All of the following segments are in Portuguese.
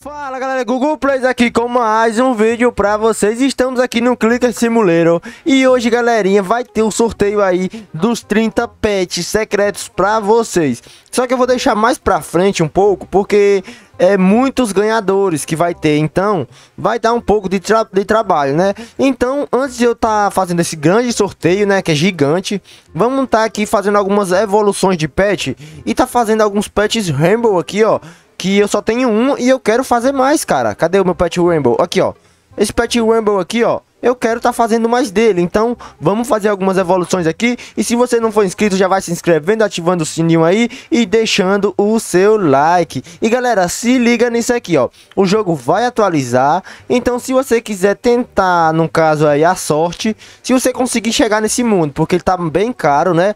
Fala galera, Google Plays aqui com mais um vídeo pra vocês. Estamos aqui no Clicker Simulator. E hoje galerinha, vai ter o um sorteio aí dos 30 pets secretos pra vocês. Só que eu vou deixar mais pra frente um pouco Porque é muitos ganhadores que vai ter. Então, vai dar um pouco de, tra de trabalho, né? Então, antes de eu estar tá fazendo esse grande sorteio, né, que é gigante Vamos estar tá aqui fazendo algumas evoluções de pet. E tá fazendo alguns pets Rainbow aqui, ó que eu só tenho um e eu quero fazer mais, cara. Cadê o meu Pet Rainbow? Aqui, ó. Esse Pet Rainbow aqui, ó. Eu quero estar tá fazendo mais dele, então vamos fazer algumas evoluções aqui. E se você não for inscrito, já vai se inscrevendo, ativando o sininho aí e deixando o seu like. E galera, se liga nisso aqui, ó. O jogo vai atualizar, então se você quiser tentar, no caso aí, a sorte, se você conseguir chegar nesse mundo, porque ele tá bem caro, né?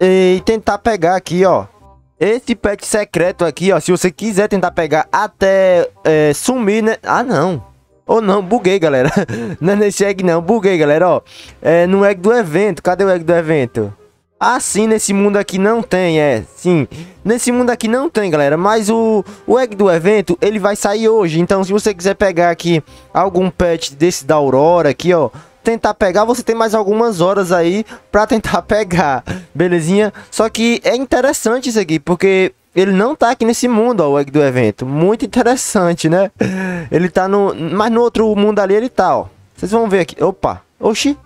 E tentar pegar aqui, ó, esse pet secreto aqui, ó, se você quiser tentar pegar até é, sumir, né? Ah, não. Ou não, buguei, galera. não é nesse egg, não. Buguei, galera, ó. É no egg do evento. Cadê o egg do evento? Ah, sim, nesse mundo aqui não tem, é. Sim, nesse mundo aqui não tem, galera. Mas o, o egg do evento, ele vai sair hoje. Então, se você quiser pegar aqui algum pet desse da Aurora aqui, ó tentar pegar, você tem mais algumas horas aí pra tentar pegar, belezinha? Só que é interessante isso aqui, porque ele não tá aqui nesse mundo, ó, o egg do evento. Muito interessante, né? Ele tá no... Mas no outro mundo ali ele tá, ó. Vocês vão ver aqui. Opa. Oxi.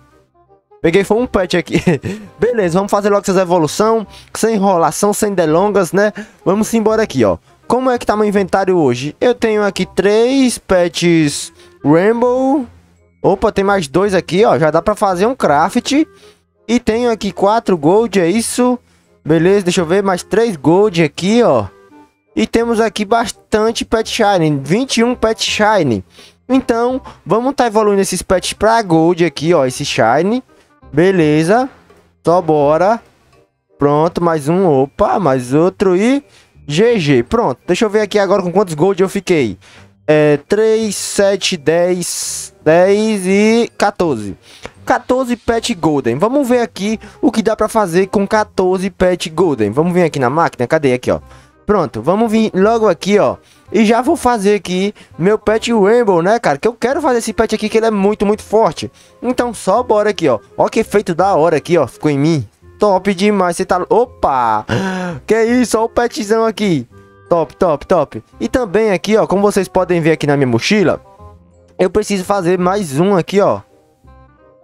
Peguei foi um pet aqui. Beleza, vamos fazer logo essa evolução. Sem enrolação, sem delongas, né? Vamos embora aqui, ó. Como é que tá meu inventário hoje? Eu tenho aqui três pets Rainbow... Opa, tem mais dois aqui, ó. Já dá pra fazer um craft. E tenho aqui quatro gold, é isso? Beleza, deixa eu ver. Mais três gold aqui, ó. E temos aqui bastante pet shine. 21 pet shine. Então, vamos tá evoluindo esses pets pra gold aqui, ó. Esse shine. Beleza. Só bora. Pronto, mais um. Opa, mais outro e... GG. Pronto, deixa eu ver aqui agora com quantos gold eu fiquei. É, 3, 7, 10... 10 e 14. 14 pet golden. Vamos ver aqui o que dá pra fazer com 14 pet golden. Vamos vir aqui na máquina. Cadê aqui, ó? Pronto, vamos vir logo aqui, ó. E já vou fazer aqui meu pet Rainbow, né, cara? Que eu quero fazer esse pet aqui, que ele é muito, muito forte. Então só bora aqui, ó. Ó que efeito da hora aqui, ó. Ficou em mim. Top demais. Você tá... Opa! Que isso, ó o petzão aqui. Top, top, top. E também aqui, ó, como vocês podem ver aqui na minha mochila eu preciso fazer mais um aqui, ó.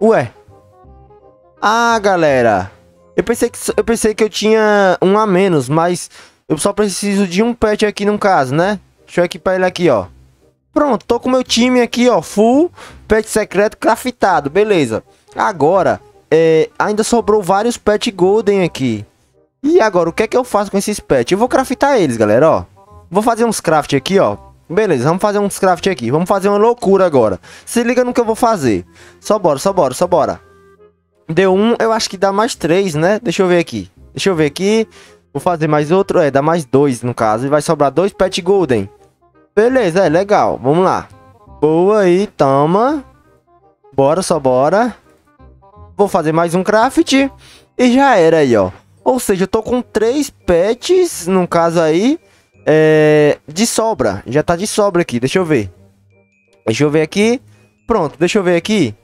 Ué. Ah, galera. Eu pensei que eu pensei que eu tinha um a menos, mas eu só preciso de um pet aqui no caso, né? Deixa eu equipar ele aqui, ó. Pronto, tô com meu time aqui, ó. Full pet secreto craftado, beleza. Agora, é, ainda sobrou vários pet golden aqui. E agora, o que é que eu faço com esses pets? Eu vou craftar eles, galera, ó. Vou fazer uns craft aqui, ó. Beleza, vamos fazer uns craft aqui. Vamos fazer uma loucura agora. Se liga no que eu vou fazer. Só bora, só bora, só bora. Deu um, eu acho que dá mais três, né? Deixa eu ver aqui. Deixa eu ver aqui. Vou fazer mais outro. É, dá mais dois no caso. E vai sobrar dois pet golden. Beleza, é legal. Vamos lá. Boa aí, toma. Bora, só bora. Vou fazer mais um craft. E já era aí, ó. Ou seja, eu tô com três pets, no caso aí. É, de sobra. Já tá de sobra aqui. Deixa eu ver. Deixa eu ver aqui. Pronto, deixa eu ver aqui.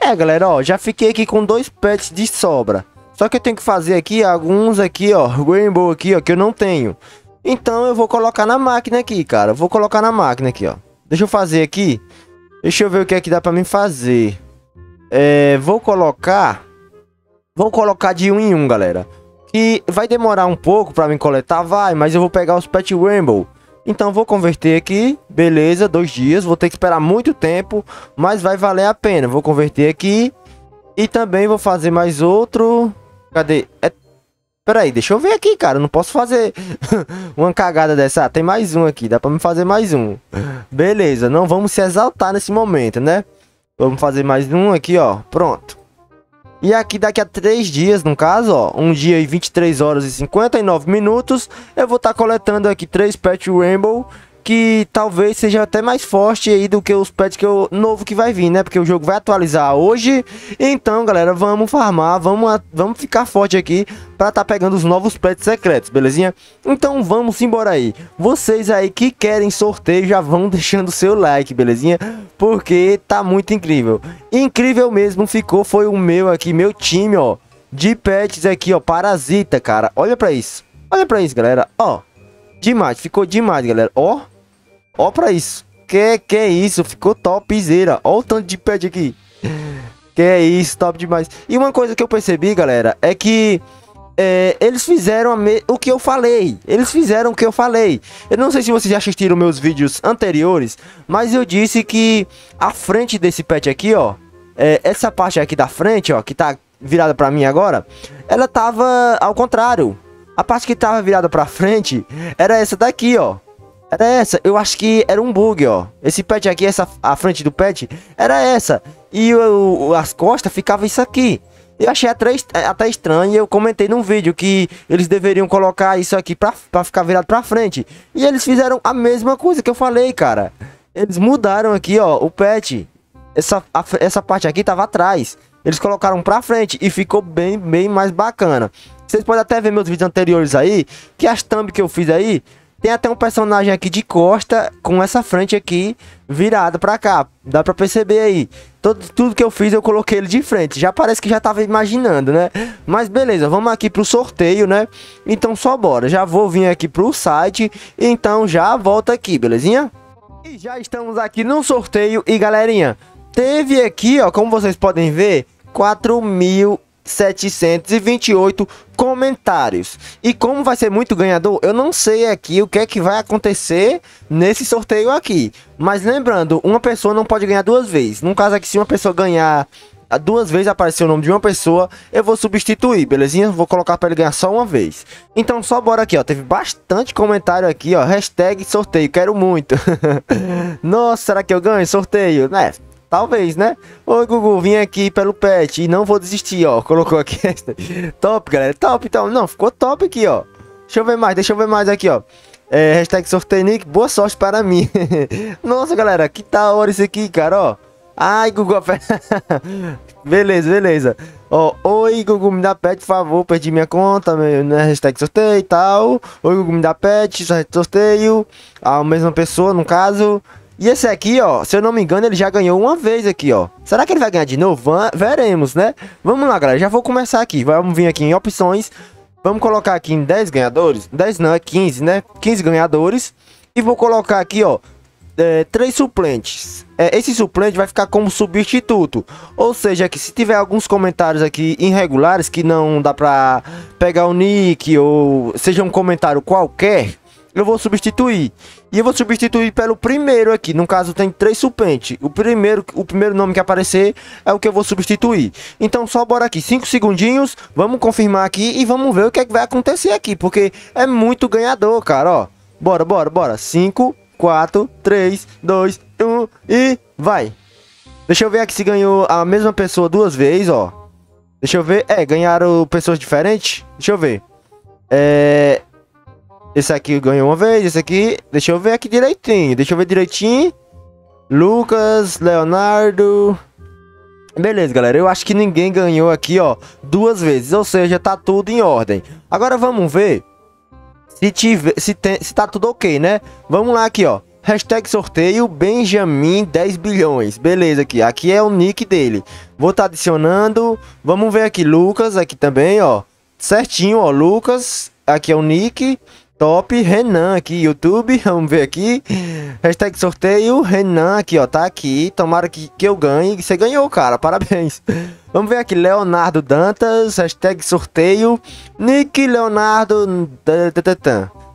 É, galera, ó. Já fiquei aqui com dois pets de sobra. Só que eu tenho que fazer aqui alguns aqui, ó. Rainbow aqui, ó. Que eu não tenho. Então eu vou colocar na máquina aqui, cara. Vou colocar na máquina aqui, ó. Deixa eu fazer aqui. Deixa eu ver o que é que dá pra mim fazer. É, vou colocar... Vou colocar de um em um, galera. E vai demorar um pouco para me coletar, vai, mas eu vou pegar os Pet Rainbow. Então vou converter aqui, beleza, dois dias, vou ter que esperar muito tempo, mas vai valer a pena. Vou converter aqui e também vou fazer mais outro. Cadê? É... Peraí, deixa eu ver aqui, cara, não posso fazer uma cagada dessa. Ah, tem mais um aqui, dá pra me fazer mais um. Beleza, não vamos se exaltar nesse momento, né? Vamos fazer mais um aqui, ó, pronto. E aqui daqui a 3 dias, no caso, ó, um dia e 23 horas e 59 minutos, eu vou estar tá coletando aqui 3 Pet Rainbow, que talvez seja até mais forte aí do que os pets que eu, novo que vai vir, né? Porque o jogo vai atualizar hoje. Então, galera, vamos farmar, vamos, vamos ficar forte aqui para tá pegando os novos pets secretos, belezinha? Então vamos embora aí. Vocês aí que querem sorteio já vão deixando seu like, belezinha? Porque tá muito incrível. Incrível mesmo ficou foi o meu aqui, meu time, ó, de pets aqui, ó, parasita, cara. Olha para isso. Olha para isso, galera. Ó, Demais, ficou demais, galera. Ó, ó pra isso. Que que é isso? Ficou topzera. Ó o tanto de pet aqui. Que é isso, top demais. E uma coisa que eu percebi, galera, é que é, eles fizeram o que eu falei. Eles fizeram o que eu falei. Eu não sei se vocês já assistiram meus vídeos anteriores, mas eu disse que a frente desse pet aqui, ó, é, essa parte aqui da frente, ó, que tá virada pra mim agora, ela tava ao contrário. A parte que tava virada pra frente era essa daqui, ó. Era essa. Eu acho que era um bug, ó. Esse pet aqui, essa, a frente do pet, era essa. E o, as costas ficava isso aqui. Eu achei até, até estranho. Eu comentei num vídeo que eles deveriam colocar isso aqui pra, pra ficar virado pra frente. E eles fizeram a mesma coisa que eu falei, cara. Eles mudaram aqui, ó, o pet. Essa, a, essa parte aqui tava atrás. Eles colocaram pra frente e ficou bem, bem mais bacana. Vocês podem até ver meus vídeos anteriores aí, que as thumb que eu fiz aí, tem até um personagem aqui de costa com essa frente aqui virada pra cá. Dá pra perceber aí. Todo, tudo que eu fiz eu coloquei ele de frente. Já parece que já tava imaginando, né? Mas beleza, vamos aqui pro sorteio, né? Então só bora. Já vou vir aqui pro site. Então já volta aqui, belezinha? E já estamos aqui no sorteio. E galerinha, teve aqui, ó, como vocês podem ver, 4 mil 728 comentários. E como vai ser muito ganhador, eu não sei aqui o que é que vai acontecer nesse sorteio aqui. Mas lembrando, uma pessoa não pode ganhar duas vezes. No caso aqui, se uma pessoa ganhar duas vezes aparecer o nome de uma pessoa, eu vou substituir, belezinha? Vou colocar para ele ganhar só uma vez. Então só bora aqui, ó. Teve bastante comentário aqui, ó. Hashtag sorteio, quero muito. Nossa, será que eu ganho sorteio? Né? Talvez, né? Oi, Gugu, vim aqui pelo pet e não vou desistir, ó. Colocou aqui. top, galera. Top, então. Não, ficou top aqui, ó. Deixa eu ver mais, deixa eu ver mais aqui, ó. É, hashtag sorteio Nick, boa sorte para mim. Nossa, galera, que da hora isso aqui, cara, ó. Ai, Gugu, beleza, beleza. Ó, oi, Gugu, me dá pet, por favor, perdi minha conta, meu, né, hashtag sorteio e tal. Oi, Gugu, me dá pet, sorteio. A mesma pessoa, no caso. E esse aqui, ó, se eu não me engano, ele já ganhou uma vez aqui, ó. Será que ele vai ganhar de novo? Veremos, né? Vamos lá, galera. Já vou começar aqui. Vamos vir aqui em opções. Vamos colocar aqui em 10 ganhadores. 10 não, é 15, né? 15 ganhadores. E vou colocar aqui, ó, é, três suplentes. É, esse suplente vai ficar como substituto. Ou seja, que se tiver alguns comentários aqui irregulares que não dá pra pegar o nick ou seja um comentário qualquer, eu vou substituir. E eu vou substituir pelo primeiro aqui. No caso, tem três suplentes. O primeiro, o primeiro nome que aparecer é o que eu vou substituir. Então, só bora aqui. Cinco segundinhos. Vamos confirmar aqui e vamos ver o que, é que vai acontecer aqui. Porque é muito ganhador, cara, ó. Bora, bora, bora. Cinco, quatro, três, dois, um e vai. Deixa eu ver aqui se ganhou a mesma pessoa duas vezes, ó. Deixa eu ver. É, ganharam pessoas diferentes. Deixa eu ver. É... Esse aqui ganhou uma vez, esse aqui... Deixa eu ver aqui direitinho, deixa eu ver direitinho. Lucas, Leonardo... Beleza, galera, eu acho que ninguém ganhou aqui, ó, duas vezes, ou seja, tá tudo em ordem. Agora vamos ver se, tiver, se, tem, se tá tudo ok, né? Vamos lá aqui, ó. Hashtag sorteio Benjamin 10 bilhões. Beleza aqui. Aqui é o nick dele. Vou estar tá adicionando. Vamos ver aqui. Lucas aqui também, ó. Certinho, ó. Lucas. Aqui é o nick. Top Renan aqui, YouTube, vamos ver aqui. Hashtag sorteio, Renan aqui, ó, tá aqui. Tomara que, que eu ganhe. Você ganhou, cara, parabéns. Vamos ver aqui, Leonardo Dantas, hashtag sorteio. Nick Leonardo.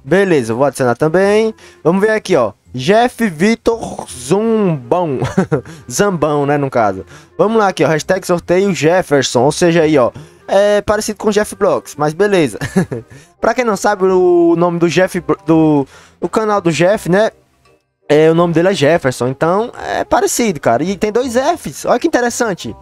Beleza, vou adicionar também. Vamos ver aqui, ó. Jeff Vitor Zumbão. Zambão, né, no caso. Vamos lá aqui, ó. Hashtag sorteio Jefferson. Ou seja aí, ó é parecido com Jeff Blocks, mas beleza. pra quem não sabe, o nome do Jeff, do o canal do Jeff, né? É, o nome dele é Jefferson, então é parecido, cara. E tem dois Fs, olha que interessante.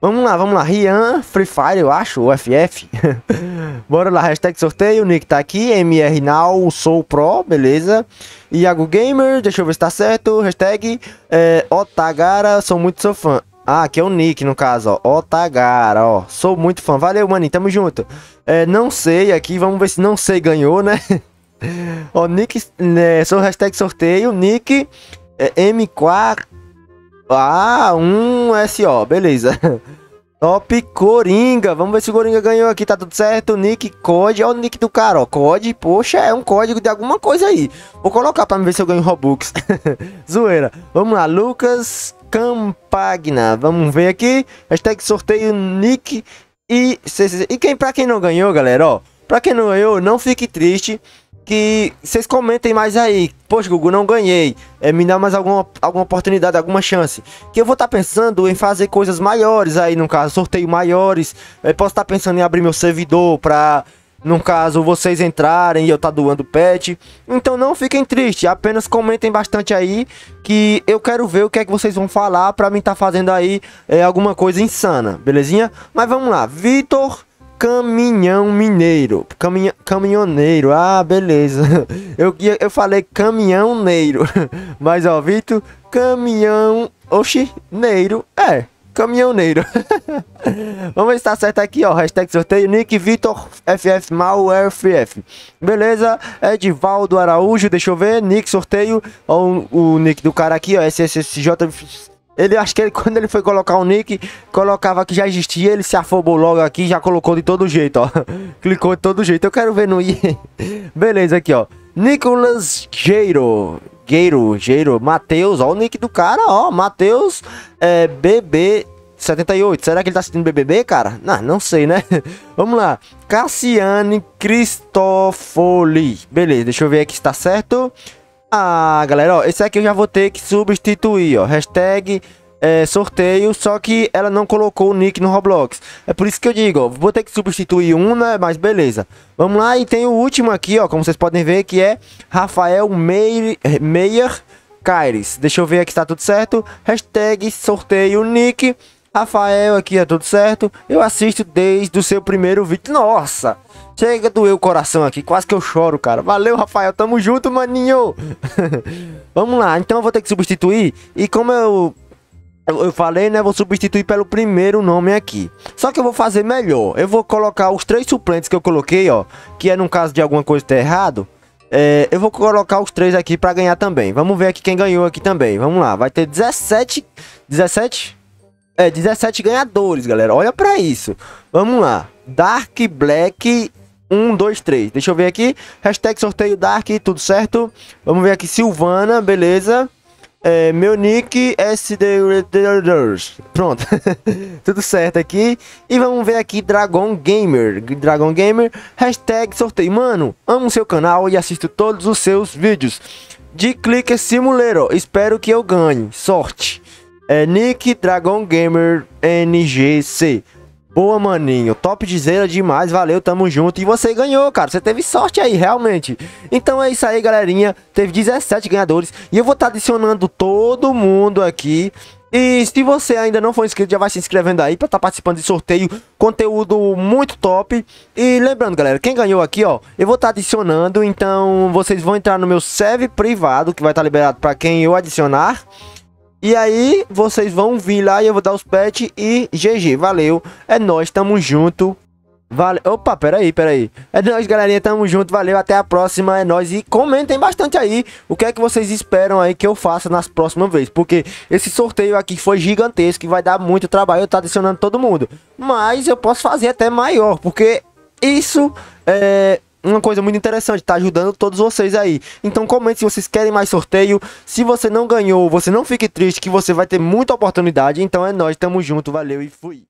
Vamos lá, vamos lá. Rian Free Fire, eu acho, ou FF. Bora lá, hashtag sorteio, o nick tá aqui, MR Now, sou pro, beleza. Iago Gamer, deixa eu ver se tá certo, hashtag é, Otagara, sou muito seu fã. Ah, aqui é o nick no caso, ó, Otagara, ó, sou muito fã, valeu maninho, tamo junto. É, não sei aqui, vamos ver se não sei ganhou, né? ó, nick, né, sou hashtag sorteio, nick é, M4... Ah, um SO, beleza. Top Coringa. Vamos ver se o Coringa ganhou aqui. Tá tudo certo. Nick Code. Olha o nick do cara, ó. Code. Poxa, é um código de alguma coisa aí. Vou colocar pra ver se eu ganho Robux. Zoeira. Vamos lá. Lucas Campagna. Vamos ver aqui. Hashtag sorteio Nick. E, e quem, pra quem não ganhou, galera, ó. Pra quem não ganhou, não fique triste que vocês comentem mais aí. Poxa, Gugu, não ganhei. É, me dá mais alguma, alguma oportunidade, alguma chance. Que eu vou estar tá pensando em fazer coisas maiores aí, no caso, sorteio maiores. Eu posso estar tá pensando em abrir meu servidor pra, no caso, vocês entrarem e eu tá doando pet. Então não fiquem tristes, apenas comentem bastante aí que eu quero ver o que é que vocês vão falar pra mim tá fazendo aí é, alguma coisa insana, belezinha? Mas vamos lá, Vitor caminhão mineiro. Caminha, caminhoneiro. Ah, beleza. Eu, eu falei caminhãoneiro. Mas, ó, Vitor, caminhão. Oxi, neiro. É, caminhoneiro. Vamos ver se tá certo aqui, ó. Hashtag sorteio. Nick Vitor FF Malware FF. Beleza. Edivaldo Araújo. Deixa eu ver. Nick sorteio. Ó, o, o nick do cara aqui, ó. SSJ ele acho que ele, quando ele foi colocar o nick, colocava que já existia, ele se afobou logo aqui já colocou de todo jeito, ó. Clicou de todo jeito. Eu quero ver no i. Beleza, aqui, ó. Nicolas Geiro. Geiro, Geiro, Matheus, ó o nick do cara, ó. Matheus é, BB 78. Será que ele tá assistindo BBB, cara? Não, não sei, né? Vamos lá. Cassiane Cristofoli. Beleza, deixa eu ver aqui se tá certo. Ah, galera, ó, esse aqui eu já vou ter que substituir, ó. Hashtag é, sorteio, só que ela não colocou o nick no Roblox. É por isso que eu digo, ó, vou ter que substituir um, né? Mas beleza. Vamos lá, e tem o último aqui, ó, como vocês podem ver, que é Rafael Meyer, Meyer Caires. Deixa eu ver aqui se tá tudo certo. Hashtag sorteio nick. Rafael aqui é tudo certo. Eu assisto desde o seu primeiro vídeo. Nossa! Chega doer o coração aqui, quase que eu choro, cara. Valeu, Rafael, tamo junto, maninho. Vamos lá, então eu vou ter que substituir. E como eu, eu, falei, né, vou substituir pelo primeiro nome aqui. Só que eu vou fazer melhor. Eu vou colocar os três suplentes que eu coloquei, ó. Que é no caso de alguma coisa ter errado. É, eu vou colocar os três aqui pra ganhar também. Vamos ver aqui quem ganhou aqui também. Vamos lá, vai ter 17... 17? É, 17 ganhadores, galera. Olha pra isso. Vamos lá. Dark Black 1, 2, 3. Deixa eu ver aqui. Hashtag sorteio Dark, tudo certo. Vamos ver aqui, Silvana, beleza. É, meu nick SD Pronto, tudo certo aqui. E vamos ver aqui Dragon Gamer. Dragon Gamer, hashtag sorteio. Mano, amo seu canal e assisto todos os seus vídeos. De clique Simulero. Espero que eu ganhe. Sorte. É Nick Dragon Gamer NGC. Boa, maninho. Top de zera demais. Valeu, tamo junto. E você ganhou, cara. Você teve sorte aí, realmente. Então é isso aí, galerinha. Teve 17 ganhadores. E eu vou estar tá adicionando todo mundo aqui. E se você ainda não for inscrito, já vai se inscrevendo aí para estar tá participando de sorteio, conteúdo muito top. E lembrando, galera, quem ganhou aqui, ó, eu vou estar tá adicionando, então vocês vão entrar no meu serve privado, que vai estar tá liberado para quem eu adicionar. E aí, vocês vão vir lá e eu vou dar os pets e GG, valeu. É nós, tamo junto. Vale... Opa, peraí, peraí. É nóis, galerinha, tamo junto, valeu, até a próxima, é nóis. E comentem bastante aí o que é que vocês esperam aí que eu faça nas próximas vezes. Porque esse sorteio aqui foi gigantesco e vai dar muito trabalho, eu tô adicionando todo mundo. Mas eu posso fazer até maior, porque isso é uma coisa muito interessante, tá ajudando todos vocês aí. Então comente se vocês querem mais sorteio. Se você não ganhou, você não fique triste que você vai ter muita oportunidade. Então é nós, tamo junto, valeu e fui.